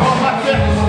Oh my goodness.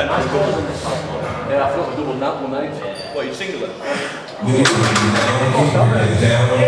It's all ten. Yeah, I forgot the double nap one night. What, you single it? Down.